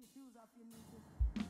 your shoes off your music.